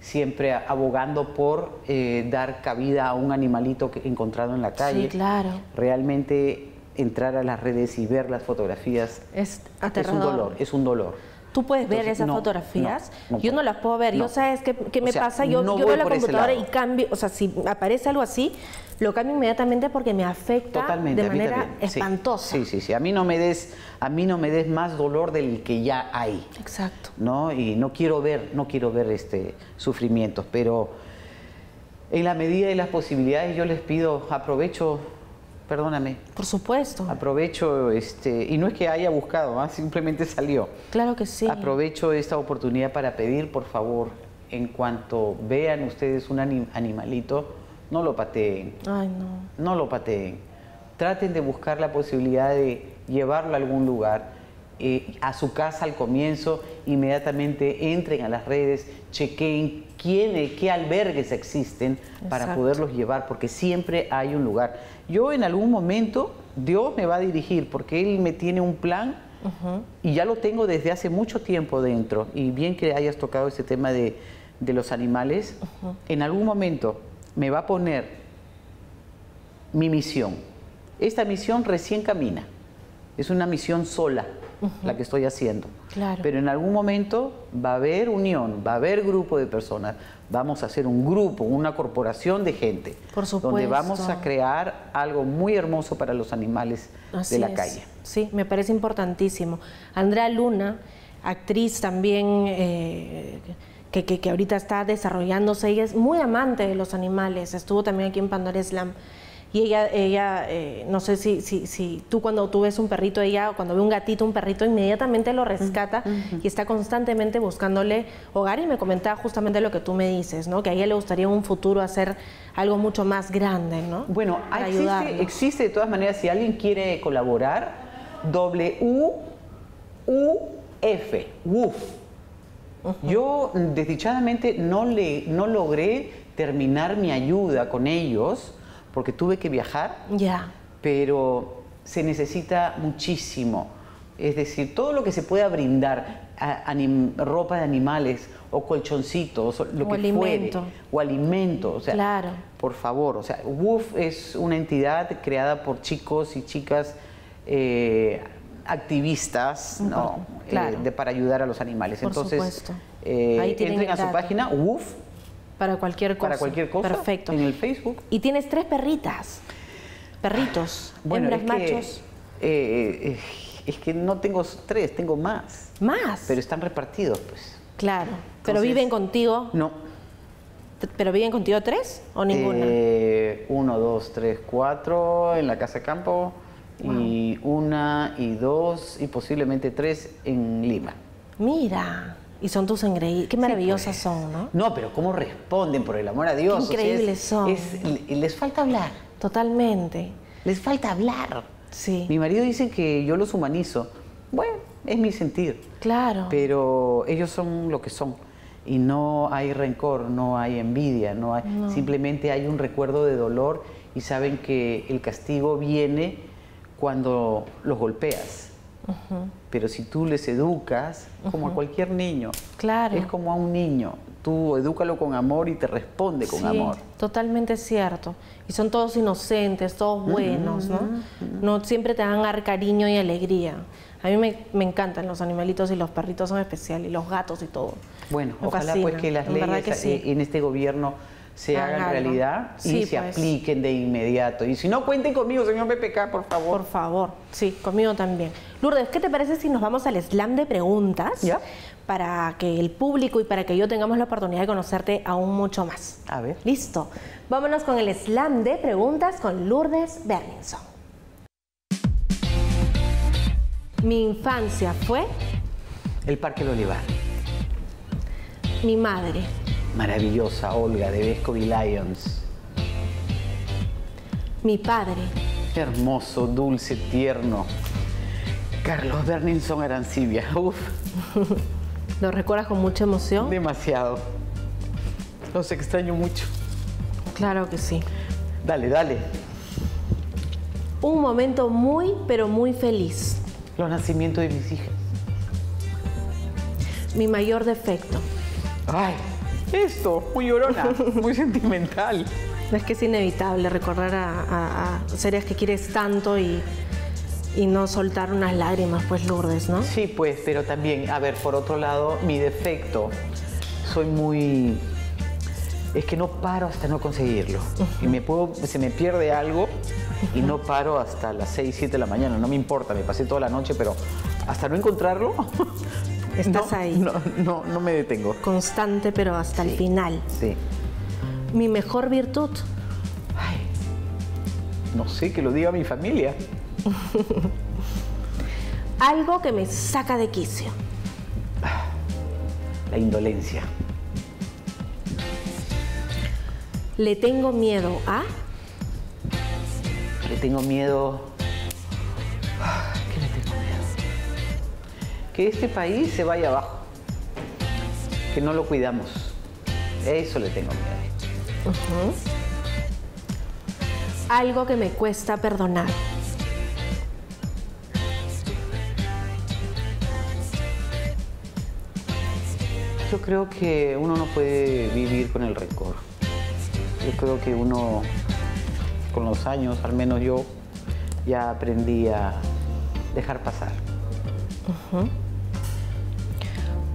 siempre abogando por eh, dar cabida a un animalito que, encontrado en la calle. Sí, claro. Realmente entrar a las redes y ver las fotografías Es es un aterrador. dolor, es un dolor. Tú puedes ver Entonces, esas no, fotografías. no, no yo no las puedo ver. Yo sabes qué, qué O me sea, pasa. Yo, yo veo la computadora y cambio. O sea, si aparece algo así, lo cambio inmediatamente porque me afecta Totalmente, de manera espantosa. Sí, sí, sí. A mí no me des, a mí no me des más dolor del que ya hay. Exacto. ¿no? Y no quiero ver, no quiero ver este sufrimientos, pero en la medida de las posibilidades yo les pido, aprovecho, perdóname, Por supuesto. aprovecho este, y no es que haya buscado, ¿ah? simplemente salió. Claro que sí. Aprovecho esta oportunidad para pedir, por favor, en cuanto vean ustedes un anim- animalito, no lo pateen, Ay, no. no lo pateen. Traten de buscar la posibilidad de llevarlo a algún lugar eh, a su casa al comienzo, inmediatamente entren a las redes, chequen quién, qué albergues existen para poderlos llevar, porque siempre hay un lugar. Yo en algún momento, Dios me va a dirigir, porque Él me tiene un plan y ya lo tengo desde hace mucho tiempo dentro. Y bien que hayas tocado ese tema de, de los animales, en algún momento me va a poner mi misión. Esta misión recién camina. Es una misión sola la que estoy haciendo. Claro. Pero en algún momento va a haber unión, va a haber grupo de personas. Vamos a hacer un grupo, una corporación de gente. Por Donde vamos supuesto. a crear algo muy hermoso para los animales Así de la es. calle. Sí, me parece importantísimo. Andrea Luna, actriz también eh, que, que- que ahorita está desarrollándose, ella es muy amante de los animales, estuvo también aquí en Pandora Slam. Y ella, ella eh, no sé si, si, si tú cuando tú ves un perrito, ella o cuando ve un gatito, un perrito, inmediatamente lo rescata y está constantemente buscándole hogar. Y me comentaba justamente lo que tú me dices, ¿no? Que a ella le gustaría en un futuro hacer algo mucho más grande, ¿no? Bueno, Para existe, existe de todas maneras, si alguien quiere colaborar, W U F, WUF. Yo desdichadamente no, le, no logré terminar mi ayuda con ellos porque tuve que viajar, pero se necesita muchísimo. Es decir, todo lo que se pueda brindar, a- ropa de animales o colchoncitos, o lo O que alimento. fuere, o alimento, o sea, Claro. por favor, o sea, WUF es una entidad creada por chicos y chicas eh, activistas, ¿no? claro. Eh, de, para ayudar a los animales. Por Entonces, eh, entren a su página WUF Para cualquier cosa. para cualquier cosa Perfecto. en el Facebook. Y tienes tres perritas. Perritos. hembras, es que, machos. eh, es que no tengo tres, tengo más, Más. pero están repartidos, pues. claro. Pero viven contigo. No. ¿Pero viven contigo tres o ninguna? Eh, uno, dos, tres, cuatro en la casa campo y una y dos y posiblemente tres en Lima. Mira. Y son tus engreídos. Qué maravillosas pues. son, ¿no? No, pero cómo responden, por el amor a Dios. Qué increíbles es- son. es- le- les falta hablar, Totalmente. les falta hablar. Sí. Mi marido dice que yo los humanizo. Bueno, es mi sentir. Claro. Pero ellos son lo que son. Y no hay rencor, no hay envidia, no hay, simplemente hay un recuerdo de dolor y saben que el castigo viene cuando los golpeas. Pero si tú les educas, como a cualquier niño, Claro. es como a un niño, tú edúcalo con amor y te responde con Sí, amor. Totalmente cierto. Y son todos inocentes, todos buenos, ¿no? No siempre te van a dar cariño y alegría. A mí me, me encantan los animalitos y los perritos son especiales, y los gatos y todo. Bueno, Me ojalá fascina, pues que las en leyes que sí. en este gobierno se Hagan realidad y Sí, se pues. apliquen de inmediato. Y si no, cuenten conmigo, señor PPK, por favor. Por favor, sí, conmigo también. Lourdes, ¿qué te parece si nos vamos al slam de preguntas? Ya. Para que el público y para que yo tengamos la oportunidad de conocerte aún mucho más. A ver. Listo. Vámonos con el slam de preguntas con Lourdes Berlinson. Mi infancia fue El Parque El Olivar. mi madre. Maravillosa Olga de Vescovi Lions. Mi padre, Hermoso, dulce, tierno. Carlos Berninson Arancibia. <laughs> Uf, ¿lo recuerdas con mucha emoción? demasiado. Los extraño mucho. Claro que sí. Dale, dale. Un momento muy, pero muy feliz. Los nacimientos de mis hijas. Mi mayor defecto. Ay, esto, muy llorona, <laughs> muy sentimental. Es que es inevitable recordar a, a- a seres que quieres tanto y, y no soltar unas lágrimas, pues Lourdes, ¿no? Sí, pues, pero también, a ver, por otro lado, mi defecto, soy muy... Es que no paro hasta no conseguirlo. Y me puedo, se me pierde algo y no paro hasta las 6, 7 de la mañana. No me importa, me pasé toda la noche, pero hasta no encontrarlo, <laughs> Estás no, ahí. No, no, no me detengo. Constante, pero hasta el final. Sí. Mi mejor virtud. Ay, no sé, que lo diga mi familia. <laughs> Algo que me saca de quicio. La indolencia. Le tengo miedo a. Le tengo miedo. Que este país se vaya abajo, que no lo cuidamos. Eso le tengo miedo. Algo que me cuesta perdonar. Yo creo que uno no puede vivir con el rencor. Yo creo que uno, con los años, al menos yo, ya aprendí a dejar pasar.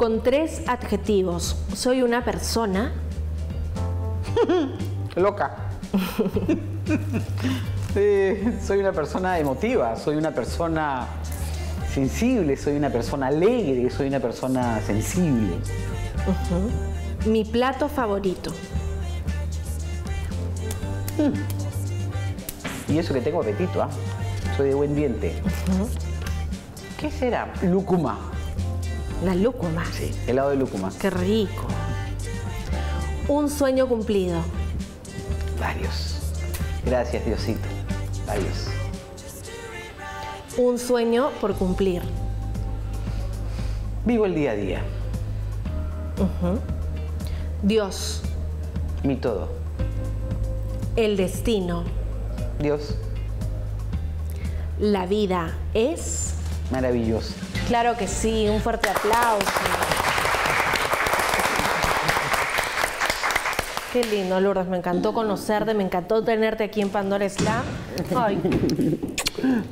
Con tres adjetivos. Soy una persona. <laughs> Loca. <laughs> Eh, soy una persona emotiva, soy una persona sensible, soy una persona alegre, soy una persona sensible. Mi plato favorito. Y eso que tengo apetito, ¿ah? Soy de buen diente. ¿Qué será? Lúcuma. La lúcuma. Sí, helado de lúcuma. Qué rico. Un sueño cumplido. Varios. Gracias, Diosito. Varios. Un sueño por cumplir. Vivo el día a día. Dios. Mi todo. El destino. Dios. La vida es. Maravilloso. Claro que sí, un fuerte aplauso. Qué lindo, Lourdes, me encantó conocerte, me encantó tenerte aquí en Pandora Slam. Ay, <laughs>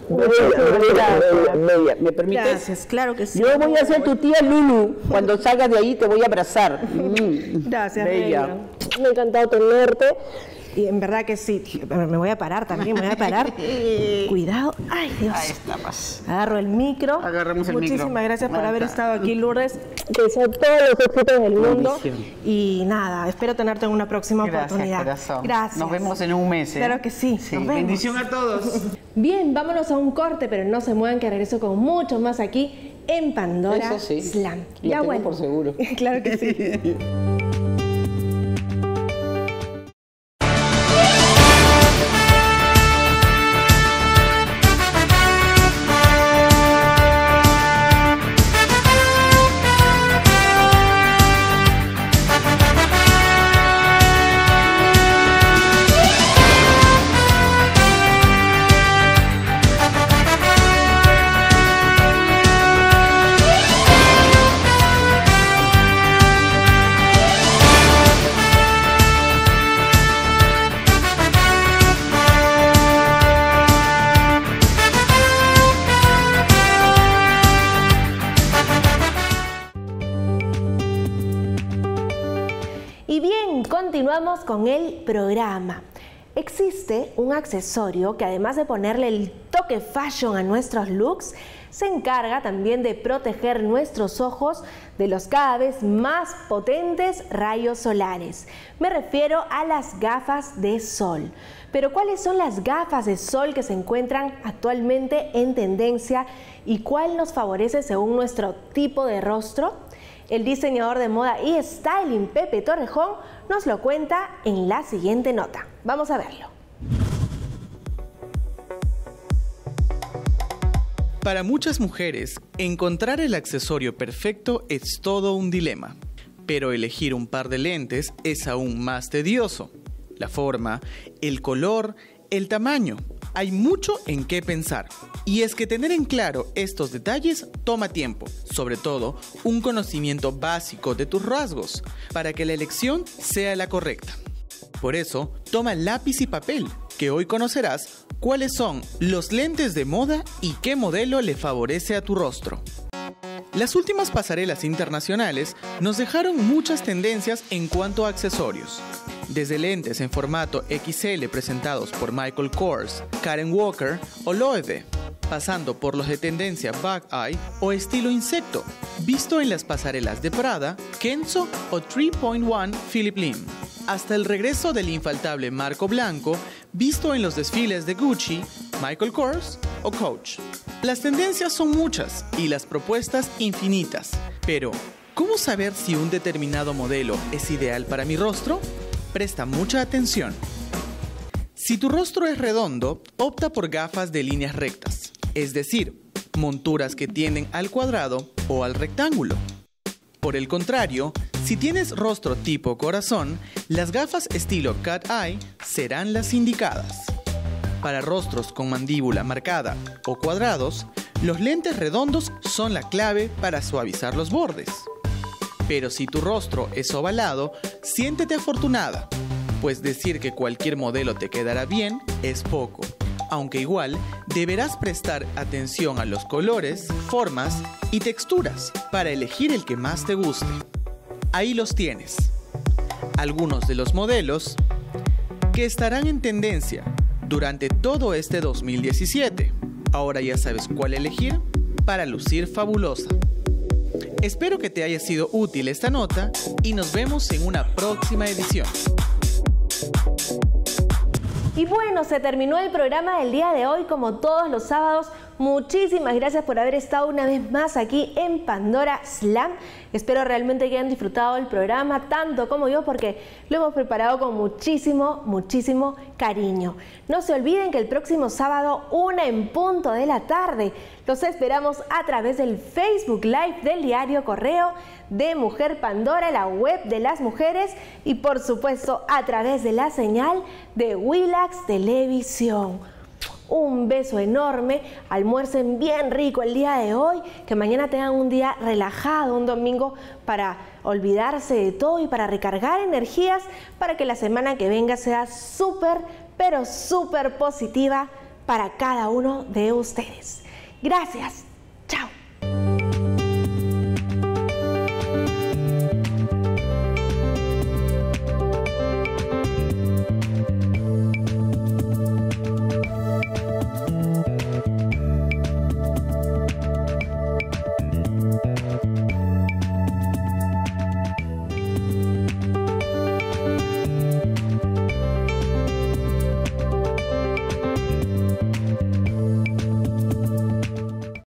Bella, ¿me permites? gracias, claro que sí. Yo voy a ser tu tía Lulu. Cuando salgas de ahí te voy a abrazar. Gracias. Bella. Me ha encantado tenerte. Y en verdad que sí. Me voy a parar también, me voy a parar. <laughs> Cuidado. Ay, Dios. Ahí está, pues. Agarro el micro. Agarremos el micro. Muchísimas gracias por haber estado aquí, Lourdes. Deseo todos los éxitos del mundo. Y nada, espero tenerte en una próxima Gracias, oportunidad. corazón. Gracias. Nos vemos en un mes. ¿eh? Claro que sí. Sí, Nos vemos. Bendición a todos. <laughs> Bien, vámonos a un corte, pero no se muevan que regreso con mucho más aquí en Pandora Eso sí. Slam. Lo ya tengo vuelvo. por seguro. <laughs> claro que sí. Con el programa. Existe un accesorio que además de ponerle el toque fashion a nuestros looks, se encarga también de proteger nuestros ojos de los cada vez más potentes rayos solares. Me refiero a las gafas de sol. Pero ¿cuáles son las gafas de sol que se encuentran actualmente en tendencia y cuál nos favorece según nuestro tipo de rostro? El diseñador de moda y styling Pepe Torrejón nos lo cuenta en la siguiente nota. Vamos a verlo. Para muchas mujeres, encontrar el accesorio perfecto es todo un dilema. Pero elegir un par de lentes es aún más tedioso. La forma, el color, el tamaño. Hay mucho en qué pensar. Y es que tener en claro estos detalles toma tiempo, sobre todo un conocimiento básico de tus rasgos, para que la elección sea la correcta. Por eso, toma lápiz y papel, que hoy conocerás cuáles son los lentes de moda y qué modelo le favorece a tu rostro. Las últimas pasarelas internacionales nos dejaron muchas tendencias en cuanto a accesorios. Desde lentes en formato XL presentados por Michael Kors, Karen Walker o Loewe, pasando por los de tendencia Bug Eye o estilo insecto, visto en las pasarelas de Prada, Kenzo o 3.1 Philip Lim, hasta el regreso del infaltable Marco Blanco, visto en los desfiles de Gucci, Michael Kors o Coach. Las tendencias son muchas y las propuestas infinitas, pero ¿cómo saber si un determinado modelo es ideal para mi rostro? Presta mucha atención. Si tu rostro es redondo, opta por gafas de líneas rectas, es decir, monturas que tienden al cuadrado o al rectángulo. Por el contrario, si tienes rostro tipo corazón, las gafas estilo Cat Eye serán las indicadas. Para rostros con mandíbula marcada o cuadrados, los lentes redondos son la clave para suavizar los bordes. Pero si tu rostro es ovalado, siéntete afortunada, pues decir que cualquier modelo te quedará bien es poco aunque igual deberás prestar atención a los colores, formas y texturas para elegir el que más te guste. Ahí los tienes. Algunos de los modelos que estarán en tendencia durante todo este 2017. Ahora ya sabes cuál elegir para lucir fabulosa. Espero que te haya sido útil esta nota y nos vemos en una próxima edición. Y bueno, se terminó el programa del día de hoy como todos los sábados. Muchísimas gracias por haber estado una vez más aquí en Pandora Slam. Espero realmente que hayan disfrutado el programa tanto como yo porque lo hemos preparado con muchísimo, muchísimo cariño. No se olviden que el próximo sábado, una en punto de la tarde, los esperamos a través del Facebook Live del diario Correo de Mujer Pandora, la web de las mujeres y por supuesto a través de la señal de Willax Televisión un beso enorme, almuercen bien rico el día de hoy, que mañana tengan un día relajado, un domingo para olvidarse de todo y para recargar energías para que la semana que venga sea súper, pero súper positiva para cada uno de ustedes. Gracias.